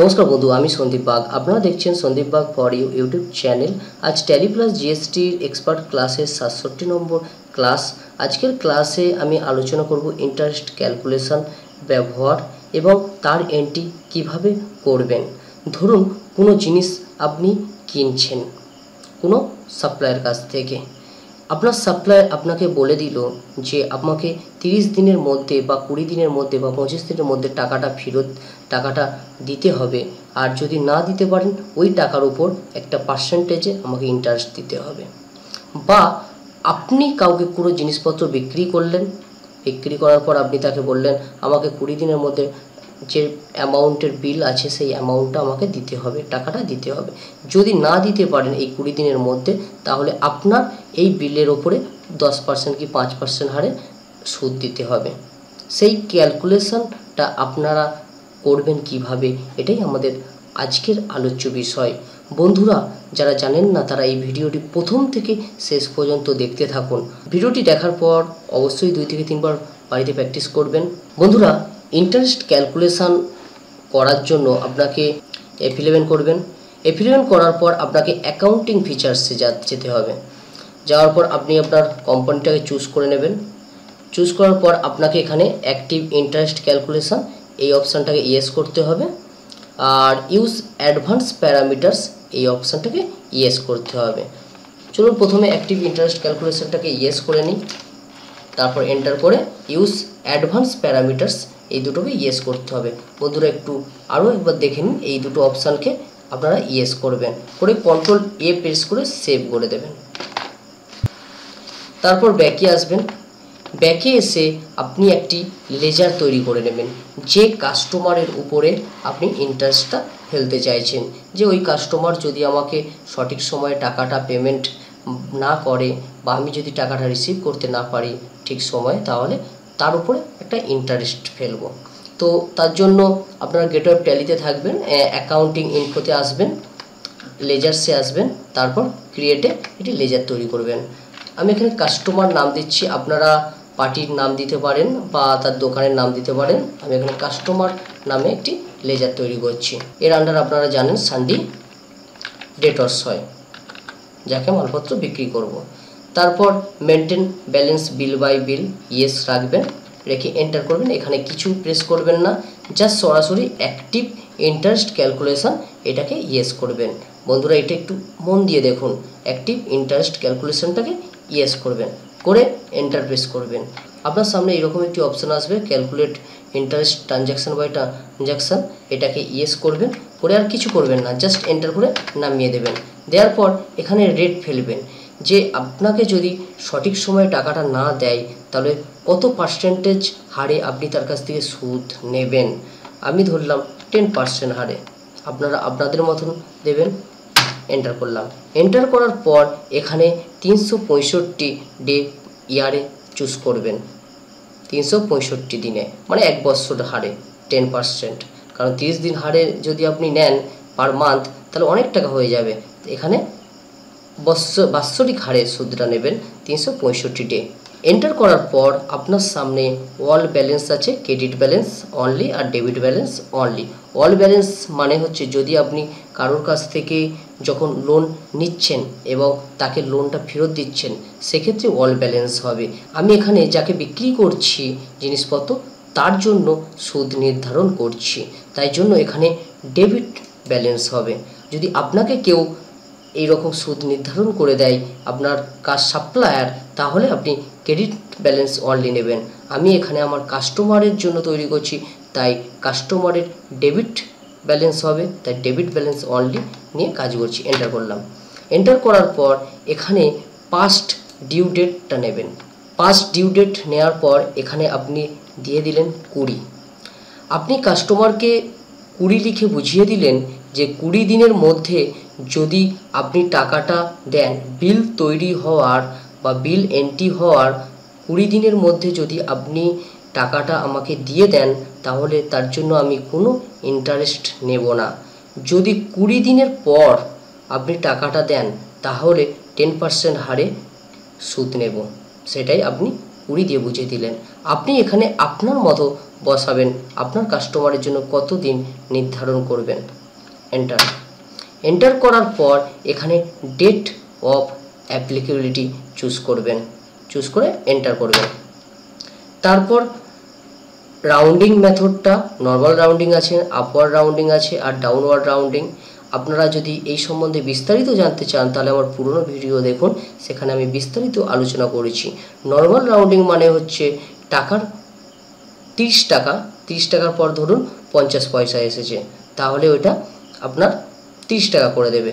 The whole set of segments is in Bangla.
নমস্কার বন্ধু, আমি সন্দীপ বাগ। আপনারা দেখছেন Sandip Bag for you YouTube channel আজ ট্যালি প্লাস জিএসটির এক্সপার্ট ক্লাসের সাতষট্টি নম্বর ক্লাস আজকের ক্লাসে আমি আলোচনা করব ইন্টারেস্ট ক্যালকুলেশন ব্যবহার এবং তার এন্ট্রি কীভাবে করবেন। ধরুন, কোনো জিনিস আপনি কিনছেন কোনো সাপ্লায়ার কাছ থেকে। আপনার সাপ্লায়ার আপনাকে বলে দিল যে আমাকে তিরিশ দিনের মধ্যে বা কুড়ি দিনের মধ্যে বা পঁচিশ দিনের মধ্যে টাকাটা ফেরত, টাকাটা দিতে হবে। আর যদি না দিতে পারেন, ওই টাকার উপর একটা পার্সেন্টেজে আমাকে ইন্টারেস্ট দিতে হবে। বা আপনি কাউকে পুরো জিনিসপত্র বিক্রি করলেন, বিক্রি করার পর আপনি তাকে বললেন, আমাকে কুড়ি দিনের মধ্যে যে অ্যামাউন্টের বিল আছে সেই অ্যামাউন্টটা আমাকে দিতে হবে, টাকাটা দিতে হবে। যদি না দিতে পারেন এই কুড়ি দিনের মধ্যে, তাহলে আপনার এই বিলের ওপরে দশ পার্সেন্ট কি পাঁচ পার্সেন্ট হারে সুদ দিতে হবে। সেই ক্যালকুলেশনটা আপনারা করবেন কীভাবে? এটাই আমাদের আজকের আলোচ্য বিষয়। বন্ধুরা, যারা জানেন না, তারা এই ভিডিওটি প্রথম থেকে শেষ পর্যন্ত দেখতে থাকুন। ভিডিওটি দেখার পর অবশ্যই দুই থেকে তিনবার বাড়িতে প্র্যাকটিস করবেন। বন্ধুরা ইন্টারেস্ট ক্যালকুলেশন করার জন্য আপনাকে এফ করবেন। এফ করার পর আপনাকে অ্যাকাউন্টিং ফিচার্সে যেতে হবে। যাওয়ার পর আপনি আপনার কোম্পানিটাকে চুজ করে নেবেন। চুজ করার পর আপনাকে এখানে অ্যাক্টিভ ইন্টারেস্ট ক্যালকুলেশন এই অপশানটাকে ইয়েস করতে হবে। আর ইউজ অ্যাডভান্স প্যারামিটার্স এই অপশানটাকে ইয়েস করতে হবে। চলুন প্রথমে অ্যাক্টিভ ইন্টারেস্ট ক্যালকুলেশনটাকে ইয়েস করে নিই। তারপর এন্টার করে ইউজ অ্যাডভান্স প্যারামিটার্স এই দুটোকে ইয়েস করতে হবে। বন্ধুরা একটু আরও একবার দেখে নিন, এই দুটো অপশানকে আপনারা ইয়েস করবেন। করে কন্ট্রোল এ প্রেস করে সেভ করে দেবেন। তারপর ব্যাকে আসবেন। ব্যাকে এসে আপনি একটি লেজার তৈরি করে নেবেন, যে কাস্টমারের উপরে আপনি ইন্টারেস্টটা ফেলতে চাইছেন। যে ওই কাস্টমার যদি আমাকে সঠিক সময়ে টাকাটা পেমেন্ট না করে বা আমি যদি টাকাটা রিসিভ করতে না পারি ঠিক সময়ে, তাহলে তার উপরে একটা ইন্টারেস্ট ফেলব। তো তার জন্য আপনারা গেটওয়ে ট্যালিতে থাকবেন অ্যাকাউন্টিং ইনফোতে আসবেন লেজার্সে আসবেন, তারপর ক্রিয়েটে এটি লেজার তৈরি করবেন। আমি এখানে কাস্টমার নাম দিচ্ছি, আপনারা পার্টির নাম দিতে পারেন বা তার দোকানের নাম দিতে পারেন। আমি এখানে কাস্টমার নামে একটি লেজার তৈরি করছি। এর আন্ডার আপনারা জানেন সানডি ডেটর্স হয়, যাকে মালপত্র বিক্রি করব। তারপর maintain balance bill by bill yes রাখবেন, রেখে এন্টার করবেন, এখানে কিছু প্রেস করবেন না জাস্ট সরাসরি অ্যাক্টিভ ইন্টারেস্ট ক্যালকুলেশন এটাকে ইয়েস করবেন। বন্ধুরা, এটা একটু মন দিয়ে দেখুন অ্যাক্টিভ ইন্টারেস্ট ক্যালকুলেশনটাকে ইয়েস করবেন, করে এন্টার প্রেস করবেন। আপনার সামনে এরকম একটি অপশান আসবে calculate interest transaction by transaction এটাকে ইয়েস করবেন, করে আর কিছু করবেন না জাস্ট এন্টার করে নামিয়ে দেবেন। দেওয়ার পর এখানে রেট ফেলবেন। যে আপনাকে যদি সঠিক সময়ে টাকাটা না দেয়, তাহলে কত পার্সেন্টেজ হারে আপনি তার কাছ থেকে সুদ নেবেন? আমি ধরলাম টেন পার্সেন্ট হারে। আপনারা আপনাদের মতন দেবেন। এন্টার করলাম। এন্টার করার পর এখানে তিনশো পঁয়ষট্টি ডে ইয়ারে চুজ করবেন। তিনশো পঁয়ষট্টি দিনে মানে এক বছর হারে টেন পার্সেন্ট কারণ তিরিশ দিন হারে যদি আপনি নেন পার মান্থ তাহলে অনেক টাকা হয়ে যাবে। এখানে বাৎসরিক হারে সুদটা নেবেন তিনশো পঁয়ষট্টি ডে এন্টার করার পর আপনার সামনে অল ব্যালেন্স আছে ক্রেডিট ব্যালেন্স অনলি আর debit balance only all balance মানে হচ্ছে যদি আপনি কারোর কাছ থেকে যখন লোন নিচ্ছেন এবং তাকে লোনটা ফেরত দিচ্ছেন, সেক্ষেত্রে অল ব্যালেন্স হবে। আমি এখানে যাকে বিক্রি করছি জিনিসপত্র, তার জন্য সুদ নির্ধারণ করছি। তাই জন্য এখানে ডেবিট ব্যালেন্স হবে। যদি আপনাকে কেউ এই রকম সুদ নির্ধারণ করে দেয় আপনার কাজ সাপ্লায়ার তাহলে আপনি ক্রেডিট ব্যালেন্স অনলি নেবেন। আমি এখানে আমার কাস্টমারের জন্য তৈরি করছি, তাই কাস্টমারের ডেবিট ব্যালেন্স হবে, তাই ডেবিট ব্যালেন্স অনলি নিয়ে কাজ করছি এন্টার করলাম। এন্টার করার পর এখানে পাস্ট ডিউ ডেটটা নেবেন। পাস্ট ডিউ ডেট নেওয়ার পর এখানে আপনি দিয়ে দিলেন কুড়ি। আপনি কাস্টমারকে কুড়ি লিখে বুঝিয়ে দিলেন যে কুড়ি দিনের মধ্যে যদি আপনি টাকাটা দেন, বিল তৈরি হওয়ার বা বিল এন্ট্রি হওয়ার কুড়ি দিনের মধ্যে যদি আপনি টাকাটা আমাকে দিয়ে দেন, তাহলে তার জন্য আমি কোনো ইন্টারেস্ট নেব না। যদি কুড়ি দিনের পর আপনি টাকাটা দেন, তাহলে টেন পার্সেন্ট হারে সুদ নেব। সেটাই আপনি কুড়ি দিয়ে বুঝিয়ে দিলেন। আপনি এখানে আপনার মতো বসাবেন, আপনার কাস্টমারের জন্য কত দিন নির্ধারণ করবেন? এন্টার এন্টার করার পর এখানে ডেট অফ অ্যাপ্লিকেবিলিটি চুজ করবেন। চুজ করে এন্টার করবেন। তারপর রাউন্ডিং মেথডটা নর্মাল রাউন্ডিং আছে আপওয়ার্ড রাউন্ডিং আছে আর ডাউনওয়ার্ড রাউন্ডিং আপনারা যদি এই সম্বন্ধে বিস্তারিত জানতে চান, তাহলে আমার পুরনো ভিডিও দেখুন। সেখানে আমি বিস্তারিত আলোচনা করেছি। নর্মাল রাউন্ডিং মানে হচ্ছে টাকার তিরিশ টাকা। তিরিশ টাকার পর ধরুন পঞ্চাশ পয়সা এসেছে। তাহলে ওইটা আপনার তিরিশ টাকা করে দেবে।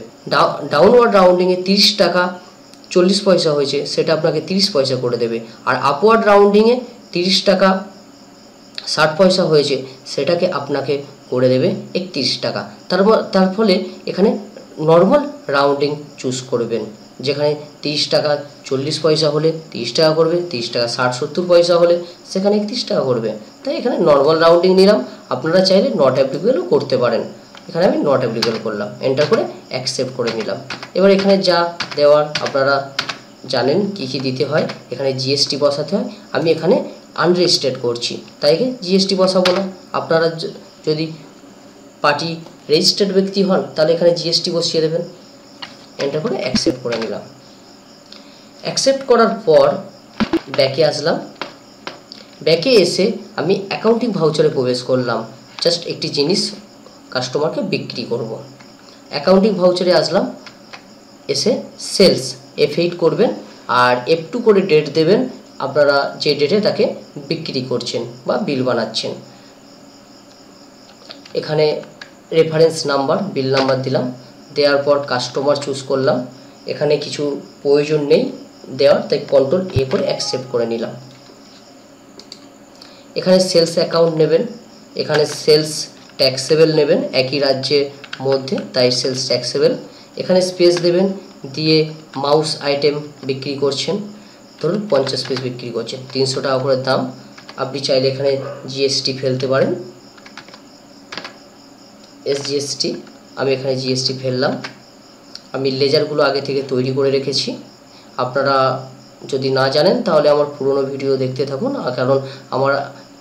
ডাউনওয়ার্ড রাউন্ডিংয়ে তিরিশ টাকা চল্লিশ পয়সা হয়েছে, সেটা আপনাকে তিরিশ পয়সা করে দেবে। আর আপওয়ার্ড রাউন্ডিংয়ে তিরিশ টাকা ষাট পয়সা হয়েছে, সেটাকে আপনাকে করে দেবে একত্রিশ টাকা। তার তার ফলে এখানে নর্মাল রাউন্ডিং চুজ করবেন। যেখানে তিরিশ টাকা চল্লিশ পয়সা হলে তিরিশ টাকা করবে, তিরিশ টাকা ষাট সত্তর পয়সা হলে সেখানে একত্রিশ টাকা করবে। তাই এখানে নর্মাল রাউন্ডিং নিলাম। আপনারা চাইলে নট অ্যাপ্লিকেবলও করতে পারেন। এখানে আমি নট অ্যাপ্লিকেবল করলাম। এন্টার করে অ্যাকসেপ্ট করে নিলাম। এবার এখানে যা দেওয়ার আপনারা জানেন কি কি দিতে হয়, এখানে জিএসটি বসাতে হয়। আমি এখানে আনরেজিস্টার্ড করছি। তাই জিএসটি বসাবো না। আপনারা যদি পার্টি রেজিস্টার্ড ব্যক্তি হন, তাহলে এখানে জিএসটি বসিয়ে দেবেন। এন্টার করে অ্যাকসেপ্ট করে নিলাম। অ্যাকসেপ্ট করার পর ব্যাকে আসলাম। ব্যাকে এসে আমি অ্যাকাউন্টিং ভাউচারে প্রবেশ করলাম। জাস্ট একটি জিনিস কাস্টমারকে বিক্রি করব। অ্যাকাউন্টিং ভাউচারে আসলাম। এসে সেলস এফ করবেন আর এফ টু করে ডেট দেবেন। আপনারা যে ডেটে তাকে বিক্রি করছেন বা বিল বানাচ্ছেন। এখানে রেফারেন্স নাম্বার বিল নাম্বার দিলাম। দেওয়ার পর কাস্টমার চুজ করলাম। এখানে কিছু প্রয়োজন নেই দেওয়ার, তাই কন্ট্রোল এ করে অ্যাকসেপ্ট করে নিলাম। এখানে সেলস অ্যাকাউন্ট নেবেন। এখানে সেলস ট্যাক্সেবল নেবেন, একই রাজ্যের মধ্যে, তাই সেলস ট্যাক্সেবল এখানে স্পেস দেবেন, দিয়ে মাউস আইটেম বিক্রি করছেন। ধরুন পঞ্চাশ পিস বিক্রি করছেন, তিনশো টাকা করে দাম। আপনি চাইলে এখানে জিএসটি ফেলতে পারেন। এস জিএসটি আমি এখানে জিএসটি ফেললাম। আমি লেজারগুলো আগে থেকে তৈরি করে রেখেছি। আপনারা যদি না জানেন, তাহলে আমার পুরনো ভিডিও দেখতে থাকুন। কারণ আমার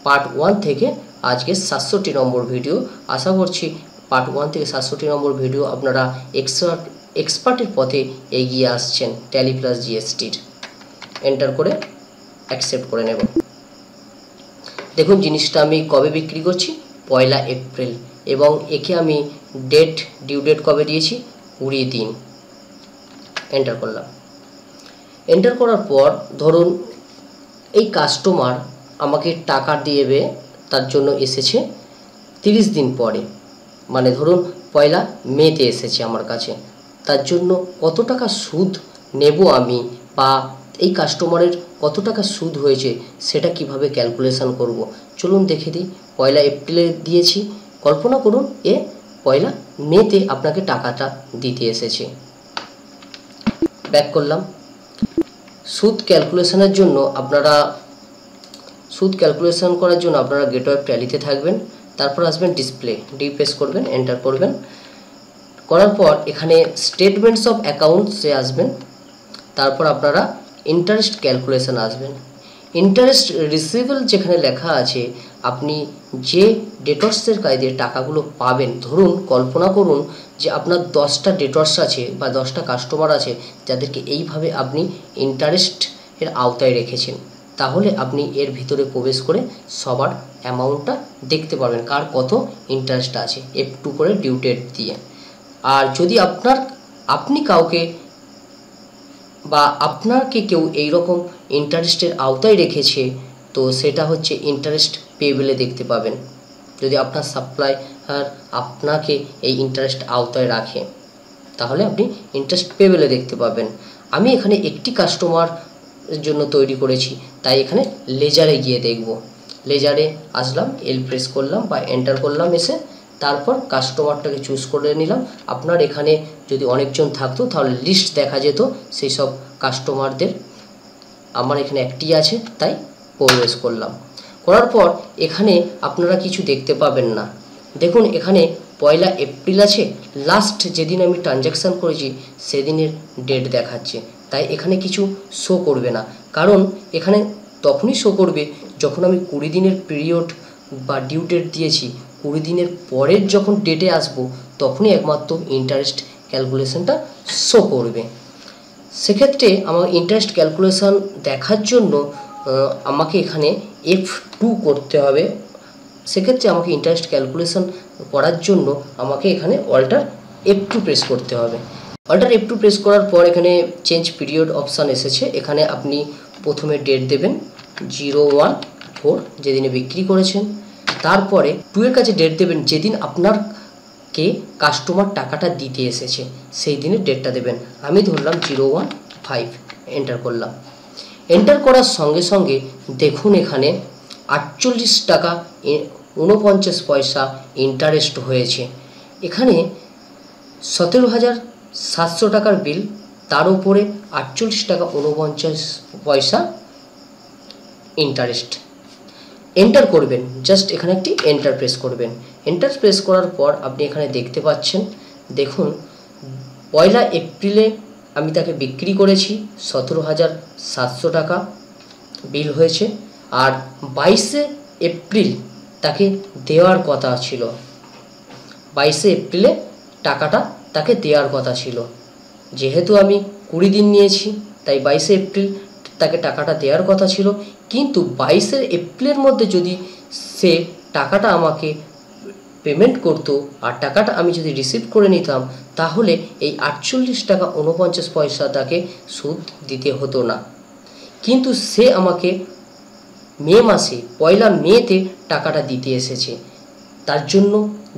পার্ট ওয়ান থেকে আজকে সাতষট্টি নম্বর ভিডিও। আশা করছি পার্ট ওয়ান থেকে সাতষট্টি নম্বর ভিডিও আপনারা এক্সপার্ট এক্সপার্টের পথে এগিয়ে আসছেন ট্যালি প্লাস জিএসটির এন্টার করে অ্যাকসেপ্ট করে নেব। দেখুন, জিনিসটা আমি কবে বিক্রি করছি? পয়লা এপ্রিল। এবং একে আমি ডেট ডিউ ডেট কবে দিয়েছি? কুড়ি দিন। এন্টার করলাম। এন্টার করার পর ধরুন, এই কাস্টমার আমাকে টাকা দিয়েবে তার জন্য এসেছে তিরিশ দিন পরে। মানে ধরুন পয়লা মেতে এসেছে আমার কাছে। তার জন্য কত টাকা সুদ নেব আমি? বা এই কাস্টমারের কত টাকা সুদ হয়েছে সেটা কীভাবে ক্যালকুলেশন করব? চলুন দেখে দিই। পয়লা এপ্রিলে দিয়েছি। কল্পনা করুন এ পয়লা মেতে আপনাকে টাকাটা দিতে এসেছে। ব্যাক করলাম। সুদ ক্যালকুলেশনের জন্য আপনারা সুদ ক্যালকুলেশন করার জন্য আপনারা গেটওয়ে ট্যালিতে থাকবেন, তারপর আসবেন ডিসপ্লে, ডি প্রেস করবেন, এন্টার করবেন। করার পর এখানে স্টেটমেন্টস অফ অ্যাকাউন্টসে আসবেন, তারপর আপনারা ইন্টারেস্ট ক্যালকুলেশন আসবেন। ইন্টারেস্ট রিসিভেবল যেখানে লেখা আছে, আপনি যে ডেটর্সের কায়দে টাকাগুলো পাবেন, ধরুন, কল্পনা করুন যে আপনার দশটা ডেটর্স আছে বা দশটা কাস্টমার আছে, যাদেরকে এইভাবে আপনি ইন্টারেস্ট এর আওতায় রেখেছেন। তাহলে আপনি এর ভিতরে প্রবেশ করে সবার অ্যামাউন্টটা দেখতে পারবেন, কার কত ইন্টারেস্ট আছে এফ টু করে ডিউ ডেট দিয়ে। আর যদি আপনার, আপনি কাউকে বা আপনাকে কেউ এই রকম ইন্টারেস্টের আওতায় রেখেছে, তো সেটা হচ্ছে ইন্টারেস্ট পেবেলে দেখতে পাবেন। যদি আপনার সাপ্লাই আর আপনাকে এই ইন্টারেস্ট আওতায় রাখে, তাহলে আপনি ইন্টারেস্ট পেবেলে দেখতে পাবেন। আমি এখানে একটি কাস্টমার জন্য তৈরি করেছি। তাই এখানে লেজারে গিয়ে দেখব। লেজারে আসলাম এল প্রেস করলাম বা এন্টার করলাম এসে, তারপর কাস্টমারটাকে চুজ করে নিলাম। আপনার এখানে যদি অনেকজন থাকতো, তাহলে লিস্ট দেখা যেত সেই সব কাস্টমারদের আমার এখানে একটি আছে, তাই প্রবেশ করলাম। করার পর এখানে আপনারা কিছু দেখতে পাবেন না। দেখুন, এখানে পয়লা এপ্রিল আছে। লাস্ট যেদিন আমি ট্রানজ্যাকশান করেছি, সেদিনের ডেট দেখাচ্ছে। তাই এখানে কিছু শো করবে না। কারণ এখানে তখনই শো করবে যখন আমি কুড়ি দিনের পিরিয়ড বা ডিউ ডেট দিয়েছি, কুড়ি দিনের পরের যখন ডেটে আসব, তখনই একমাত্র ইন্টারেস্ট ক্যালকুলেশনটা শো করবে। সেক্ষেত্রে আমার ইন্টারেস্ট ক্যালকুলেশন দেখার জন্য আমাকে এখানে এফ টু করতে হবে। সেক্ষেত্রে আমাকে ইন্টারেস্ট ক্যালকুলেশন করার জন্য আমাকে এখানে অল্টার এফ টু প্রেস করতে হবে। অল্টার এফ টু প্রেস করার পর এখানে চেঞ্জ পিরিয়ড অপশান এসেছে। এখানে আপনি প্রথমে ডেট দেবেন জিরো ওয়ান ফোর যেদিনে বিক্রি করেছেন। তারপরে টু এর কাছে ডেট দেবেন যেদিন আপনার কে কাস্টমার টাকাটা দিতে এসেছে, সেই দিনের ডেটটা দেবেন। আমি ধরলাম জিরো ওয়ান ফাইভ এন্টার করলাম। এন্টার করার সঙ্গে সঙ্গে দেখুন এখানে আটচল্লিশ টাকা উনপঞ্চাশ পয়সা ইন্টারেস্ট হয়েছে। এখানে সতেরো হাজার সাতশো টাকার বিল তার উপরে আটচল্লিশ টাকা উনপঞ্চাশ পয়সা ইন্টারেস্ট এন্টার করবেন জাস্ট এখানে একটি এন্টার প্রেস করবেন। এন্টার প্রেস করার পর আপনি এখানে দেখতে পাচ্ছেন, দেখুন, পয়লা এপ্রিলে আমি তাকে বিক্রি করেছি সতেরো হাজার সাতশো টাকা বিল হয়েছে। আর বাইশে এপ্রিল তাকে দেওয়ার কথা ছিল। বাইশে এপ্রিলে টাকাটা তাকে দেওয়ার কথা ছিল। যেহেতু আমি কুড়ি দিন নিয়েছি, তাই বাইশে এপ্রিল তাকে টাকাটা দেওয়ার কথা ছিল। কিন্তু বাইশে এপ্রিলের মধ্যে যদি সে টাকাটা আমাকে পেমেন্ট করতো আর টাকাটা আমি যদি রিসিভ করে নিতাম, তাহলে এই আটচল্লিশ টাকা উনপঞ্চাশ পয়সা তাকে সুদ দিতে হতো না। কিন্তু সে আমাকে মে মাসে, পয়লা মেতে টাকাটা দিতে এসেছে। তার জন্য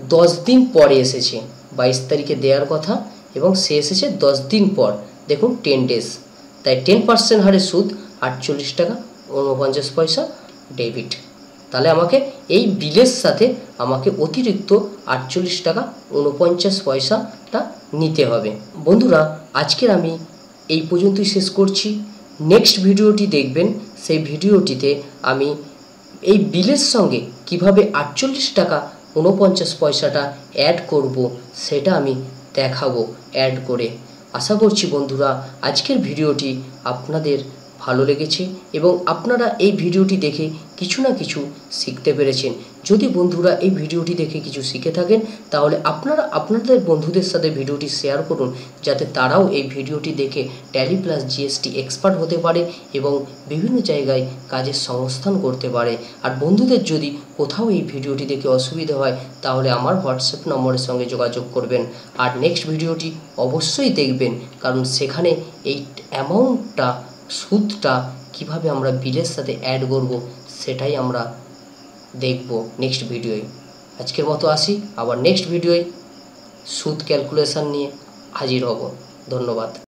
দশ দিন পরে এসেছে। বাইশ তারিখে দেওয়ার কথা এবং সে এসেছে দশ দিন পর। দেখুন টেন ডেজ তাই টেন পার্সেন্ট হারে সুদ, আটচল্লিশ টাকা উনপঞ্চাশ পয়সা ডেবিট তাহলে আমাকে এই বিলের সাথে আমাকে অতিরিক্ত আটচল্লিশ টাকা উনপঞ্চাশ পয়সাটা নিতে হবে। বন্ধুরা, আজকের আমি এই পর্যন্তই শেষ করছি। নেক্সট ভিডিওটি দেখবেন, সেই ভিডিওটিতে আমি এই বিলের সঙ্গে কীভাবে আটচল্লিশ টাকা উনপঞ্চাশ পয়সাটা অ্যাড করব, সেটা আমি দেখাবো অ্যাড করে। আশা করছি বন্ধুরা, আজকের ভিডিওটি আপনাদের ভালো লেগেছে এবং আপনারা এই ভিডিওটি দেখে কিছু না কিছু শিখতে পেরেছেন। যদি বন্ধুরা এই ভিডিওটি দেখে কিছু শিখে থাকেন, তাহলে আপনারা আপনাদের বন্ধুদের সাথে ভিডিওটি শেয়ার করুন, যাতে তারাও এই ভিডিওটি দেখে ট্যালি প্লাস জিএসটি এক্সপার্ট হতে পারে এবং বিভিন্ন জায়গায় কাজের সংস্থান করতে পারে। আর বন্ধুদের যদি কোথাও এই ভিডিওটি দেখে অসুবিধা হয়, তাহলে আমার হোয়াটসঅ্যাপ নম্বরের সঙ্গে যোগাযোগ করবেন। আর নেক্সট ভিডিওটি অবশ্যই দেখবেন, কারণ সেখানে এই অ্যামাউন্টটা সুদটা কীভাবে আমরা বিলের সাথে অ্যাড করব, সেটাই আমরা দেখব নেক্সট ভিডিওয় আজকের মতো আসি, আবার নেক্সট ভিডিওয় সুদ ক্যালকুলেশান নিয়ে হাজির হব। ধন্যবাদ।